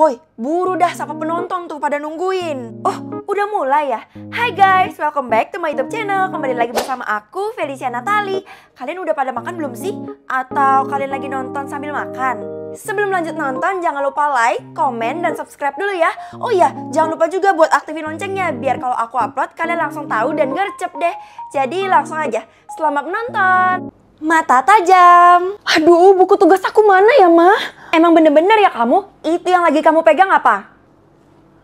Boy, buru dah sapa penonton tuh pada nungguin. Oh, udah mulai ya? Hai guys, welcome back to my YouTube channel. Kembali lagi bersama aku, Felicia Natali. Kalian udah pada makan belum sih? Atau kalian lagi nonton sambil makan? Sebelum lanjut nonton, jangan lupa like, komen, dan subscribe dulu ya. Oh iya, jangan lupa juga buat aktifin loncengnya, biar kalau aku upload, kalian langsung tahu dan gercep deh. Jadi langsung aja, selamat menonton! Mata tajam. Aduh, buku tugas aku mana ya, Ma? Emang bener-bener ya kamu? Itu yang lagi kamu pegang apa?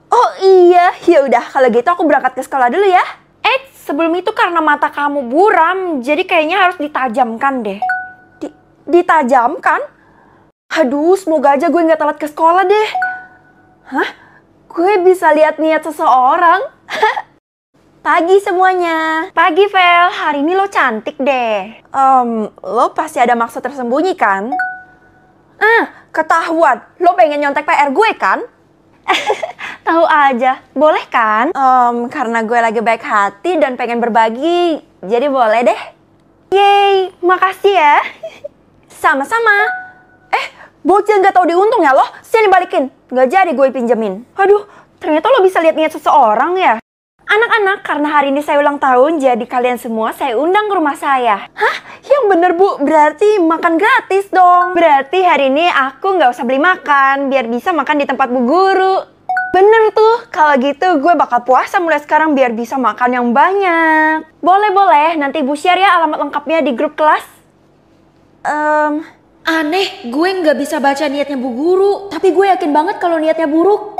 Oh iya, ya udah kalau gitu aku berangkat ke sekolah dulu ya. Eh, sebelum itu karena mata kamu buram, jadi kayaknya harus ditajamkan deh. Di ditajamkan? Aduh, semoga aja gue nggak telat ke sekolah deh. Hah? Gue bisa lihat niat seseorang? Pagi semuanya. Pagi, Vel. Hari ini lo cantik deh. Um, lo pasti ada maksud tersembunyi kan? Ah, ketahuan. Lo pengen nyontek PR gue kan? Tahu aja. Boleh kan? Um, karena gue lagi baik hati dan pengen berbagi, jadi boleh deh. Yeay, makasih ya. Sama-sama. Eh, bocil nggak tahu diuntung ya lo? Sini balikin. Nggak jadi gue pinjemin. Aduh, ternyata lo bisa lihat niat seseorang ya. Anak-anak, karena hari ini saya ulang tahun, jadi kalian semua saya undang ke rumah saya. Hah? Yang bener bu, berarti makan gratis dong. Berarti hari ini aku nggak usah beli makan, biar bisa makan di tempat bu guru. Bener tuh, kalau gitu gue bakal puasa mulai sekarang biar bisa makan yang banyak. Boleh-boleh, nanti ibu share ya alamat lengkapnya di grup kelas. Um, Aneh, gue nggak bisa baca niatnya Bu Guru. tapi gue yakin banget kalau niatnya buruk.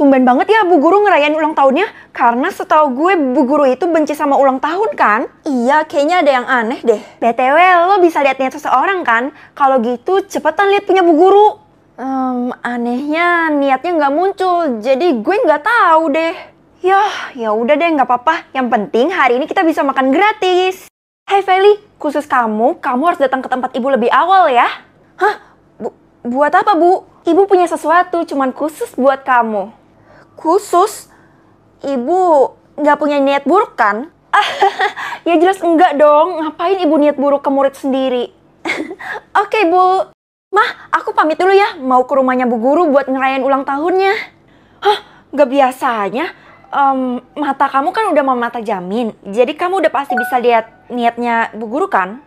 Tumben banget ya Bu Guru ngerayain ulang tahunnya Karena setahu gue Bu Guru itu benci sama ulang tahun kan? Iya, kayaknya ada yang aneh deh BTW, lo bisa lihat niat seseorang kan? Kalau gitu cepetan lihat punya Bu Guru Ehm, Anehnya niatnya nggak muncul Jadi gue nggak tahu deh Yah, ya udah deh nggak apa-apa Yang penting hari ini kita bisa makan gratis Hai Feli, khusus kamu, kamu harus datang ke tempat ibu lebih awal ya Hah? Bu buat apa bu? Ibu punya sesuatu cuman khusus buat kamu khusus ibu nggak punya niat buruk kan? ya jelas enggak dong. Ngapain ibu niat buruk ke murid sendiri? Oke bu. Mah, aku pamit dulu ya. Mau ke rumahnya bu guru buat ngerayain ulang tahunnya. Hah? Nggak biasanya? Em, mata kamu kan udah mama mata jamin. Jadi kamu udah pasti bisa lihat niatnya bu guru kan?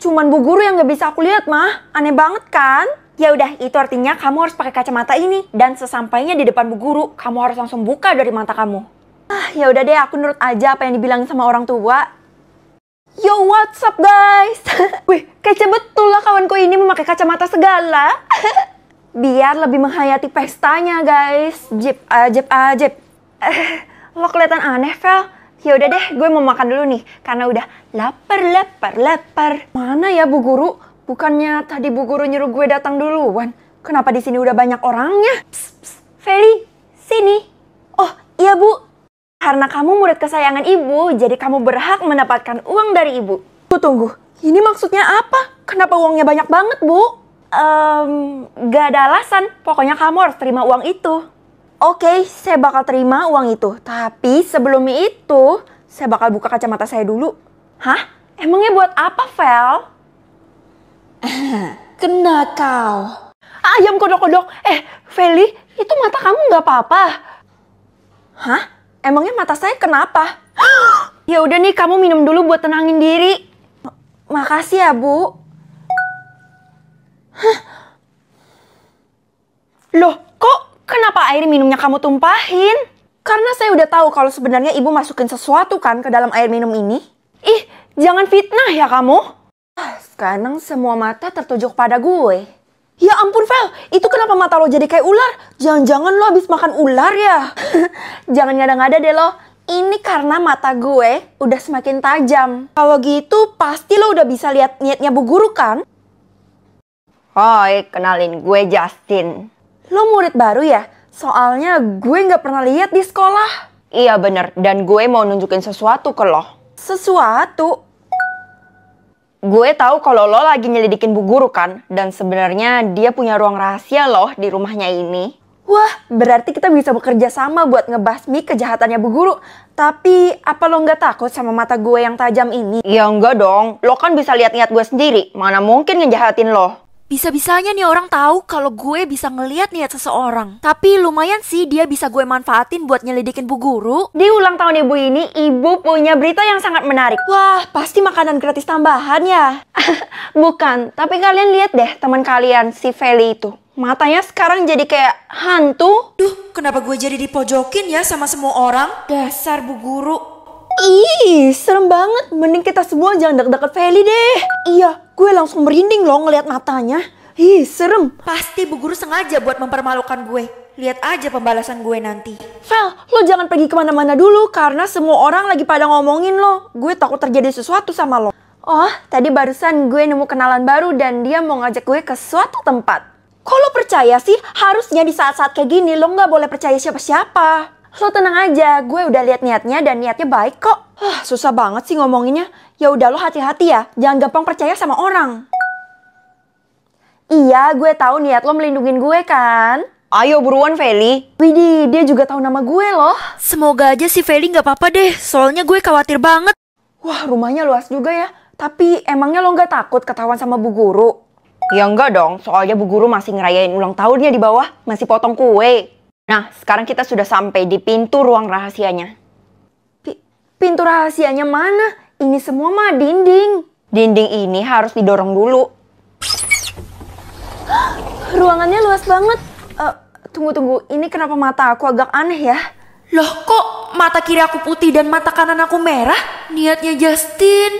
Cuman bu guru yang nggak bisa aku lihat mah. Aneh banget kan? Ya udah, itu artinya kamu harus pakai kacamata ini dan sesampainya di depan bu guru, kamu harus langsung buka dari mata kamu. Ah, ya udah deh, aku nurut aja apa yang dibilangin sama orang tua. Yo, what's up guys? Wih, kece betul lah kawanku ini memakai kacamata segala. Biar lebih menghayati pestanya guys. Jip, ajib, ajib. Eh, lo kelihatan aneh, Vel. Ya udah deh, gue mau makan dulu nih karena udah lapar, lapar, lapar. Mana ya Bu Guru? Bukannya tadi Bu Guru nyuruh gue datang duluan. Kenapa di sini udah banyak orangnya? Psst, psst. Feli, sini. Oh, iya Bu. Karena kamu murid kesayangan ibu, jadi kamu berhak mendapatkan uang dari ibu. Tuh, tunggu. Ini maksudnya apa? Kenapa uangnya banyak banget, Bu? Ehm, gak ada alasan. Pokoknya kamu harus terima uang itu. Oke, saya bakal terima uang itu. Tapi sebelum itu, saya bakal buka kacamata saya dulu. Hah? Emangnya buat apa, Vel? Kena kau. Ayam kodok-kodok. Eh, Feli, itu mata kamu nggak apa-apa? Hah? Emangnya mata saya kenapa? ya udah nih, kamu minum dulu buat tenangin diri. M- Makasih ya, Bu. Hah? Loh, kok kenapa air minumnya kamu tumpahin? Karena saya udah tahu kalau sebenarnya ibu masukin sesuatu kan ke dalam air minum ini. Ih, jangan fitnah ya kamu. Sekarang semua mata tertuju pada gue. Ya ampun, Vel. Itu kenapa mata lo jadi kayak ular? Jangan-jangan lo habis makan ular ya? Jangan ngada-ngada deh lo. Ini karena mata gue udah semakin tajam. Kalau gitu, pasti lo udah bisa lihat niatnya Bu Guru kan? Hai, kenalin gue Justin. Lo murid baru ya? Soalnya gue nggak pernah lihat di sekolah. Iya bener, dan gue mau nunjukin sesuatu ke lo. Sesuatu? Gue tahu kalau lo lagi nyelidikin Bu Guru kan, dan sebenarnya dia punya ruang rahasia loh di rumahnya ini. Wah, berarti kita bisa bekerja sama buat ngebasmi kejahatannya Bu Guru. Tapi, apa lo nggak takut sama mata gue yang tajam ini? Ya enggak dong, lo kan bisa lihat niat gue sendiri. Mana mungkin ngejahatin lo. Bisa-bisanya nih orang tahu kalau gue bisa ngeliat niat seseorang. Tapi lumayan sih dia bisa gue manfaatin buat nyelidikin Bu Guru. Di ulang tahun ibu ini, ibu punya berita yang sangat menarik. Wah, pasti makanan gratis tambahan ya. Bukan, tapi kalian lihat deh teman kalian, si Feli itu. Matanya sekarang jadi kayak hantu. Duh, kenapa gue jadi dipojokin ya sama semua orang? Dasar Bu Guru. Ih, serem banget. Mending kita semua jangan deket-deket Feli deh. Iya, gue langsung merinding loh ngeliat matanya. Ih, serem. Pasti Bu Guru sengaja buat mempermalukan gue. Lihat aja pembalasan gue nanti. Fel, lo jangan pergi ke mana-mana dulu karena semua orang lagi pada ngomongin lo. Gue takut terjadi sesuatu sama lo. Oh, tadi barusan gue nemu kenalan baru dan dia mau ngajak gue ke suatu tempat. Kok lo percaya sih? Harusnya di saat-saat kayak gini lo nggak boleh percaya siapa-siapa. Lo tenang aja, gue udah lihat niatnya dan niatnya baik kok. Hah, susah banget sih ngomonginnya. Ya udah lo hati-hati ya, jangan gampang percaya sama orang. Iya, gue tahu niat lo melindungin gue kan. Ayo buruan Feli. Widih, dia juga tahu nama gue loh. Semoga aja si Feli nggak apa-apa deh, soalnya gue khawatir banget. Wah, rumahnya luas juga ya. Tapi emangnya lo nggak takut ketahuan sama Bu Guru? Ya enggak dong, soalnya Bu Guru masih ngerayain ulang tahunnya di bawah, masih potong kue. Nah, sekarang kita sudah sampai di pintu ruang rahasianya. Pi- pintu rahasianya mana? Ini semua mah dinding. Dinding ini harus didorong dulu. Ruangannya luas banget. Eh, tunggu tunggu, ini kenapa mata aku agak aneh ya? Loh kok mata kiri aku putih dan mata kanan aku merah? Niatnya Justin.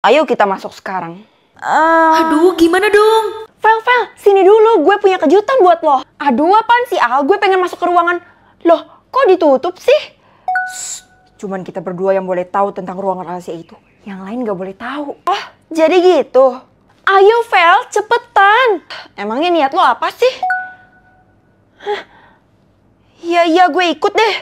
Ayo kita masuk sekarang. Eh, Aduh, gimana dong? Fel, Fel, sini dulu. Gue punya kejutan buat lo. Aduh, apaan sih, Al? Gue pengen masuk ke ruangan. Loh, kok ditutup sih? Shh, cuman kita berdua yang boleh tahu tentang ruangan rahasia itu. Yang lain gak boleh tahu. Oh, jadi gitu. Ayo, Fel, cepetan. Emangnya niat lo apa sih? Hah? Iya, iya, gue ikut deh.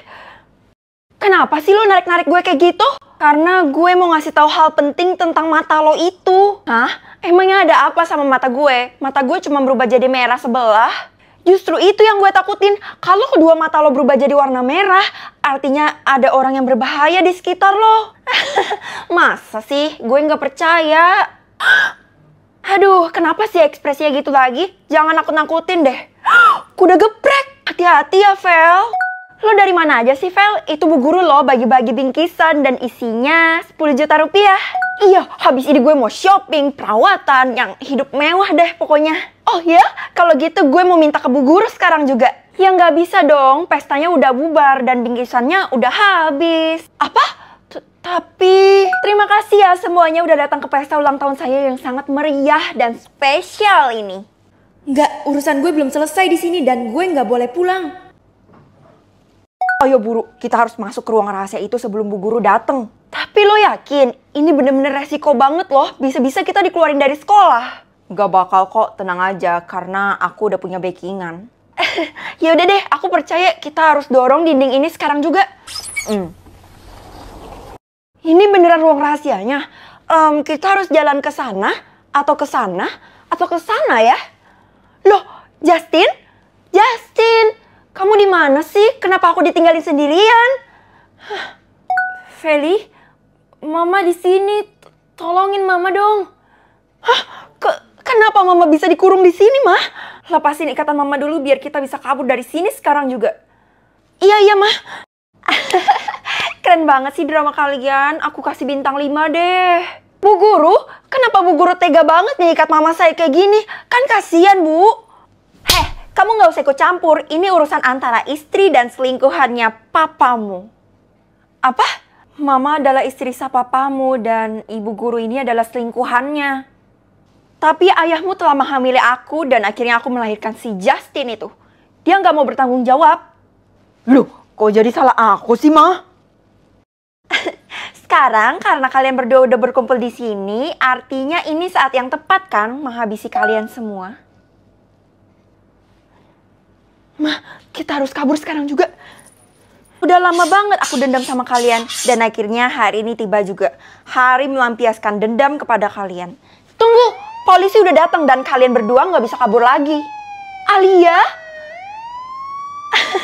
Kenapa sih lo narik-narik gue kayak gitu? Karena gue mau ngasih tahu hal penting tentang mata lo itu. Hah? Emangnya ada apa sama mata gue? Mata gue cuma berubah jadi merah sebelah. Justru itu yang gue takutin. Kalau kedua mata lo berubah jadi warna merah, artinya ada orang yang berbahaya di sekitar lo. Masa sih? Gue nggak percaya. Aduh, kenapa sih ekspresinya gitu lagi? Jangan nakut-nakutin deh. Kuda geprek. Hati-hati ya, Vel. Lo dari mana aja sih, Vel? Itu bu guru lo bagi-bagi bingkisan dan isinya 10 juta rupiah. Iya, habis ini gue mau shopping, perawatan, yang hidup mewah deh pokoknya. Oh ya, kalau gitu gue mau minta ke bu guru sekarang juga. Ya nggak bisa dong, pestanya udah bubar dan bingkisannya udah habis. Apa? Tapi terima kasih ya semuanya udah datang ke pesta ulang tahun saya yang sangat meriah dan spesial ini. Nggak, urusan gue belum selesai di sini dan gue nggak boleh pulang. Ayo buru, kita harus masuk ke ruang rahasia itu sebelum Bu Guru dateng. Tapi lo yakin, ini bener-bener resiko banget loh. Bisa-bisa kita dikeluarin dari sekolah. Gak bakal kok, tenang aja, karena aku udah punya backingan. ya udah deh, aku percaya kita harus dorong dinding ini sekarang juga. Hmm. Ini beneran ruang rahasianya. Em, kita harus jalan ke sana, atau ke sana, atau ke sana ya. Loh, Justin? Justin, kamu di mana sih? Kenapa aku ditinggalin sendirian? Feli, Mama di sini. Tolongin Mama dong. Hah, ke- kenapa Mama bisa dikurung di sini, Mah? Lepasin ikatan Mama dulu biar kita bisa kabur dari sini sekarang juga. Iya, iya, Mah. Keren banget sih drama kalian. Aku kasih bintang 5 deh. Bu Guru, kenapa Bu Guru tega banget nih ikat mama saya kayak gini? Kan kasihan, Bu. Kamu nggak usah ikut campur. Ini urusan antara istri dan selingkuhannya papamu. Apa? Mama adalah istri sah papamu dan ibu guru ini adalah selingkuhannya. Tapi ayahmu telah menghamili aku dan akhirnya aku melahirkan si Justin itu. Dia nggak mau bertanggung jawab. Loh, kok jadi salah aku sih, Ma? Sekarang karena kalian berdua udah berkumpul di sini, artinya ini saat yang tepat kan menghabisi kalian semua. Mah, kita harus kabur sekarang juga. Udah lama banget aku dendam sama kalian dan akhirnya hari ini tiba juga. Hari melampiaskan dendam kepada kalian. Tunggu, polisi udah datang dan kalian berdua nggak bisa kabur lagi. Alia?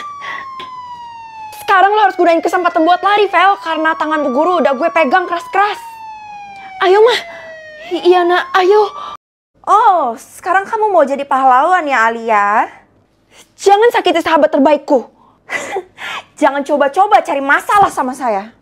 Sekarang lo harus gunain kesempatan buat lari, Vel. Karena tangan bu guru udah gue pegang keras-keras. Ayo, mah. Iya, nak. Ayo. Oh, sekarang kamu mau jadi pahlawan ya, Alia? Jangan sakiti sahabat terbaikku. Jangan coba-coba cari masalah sama saya.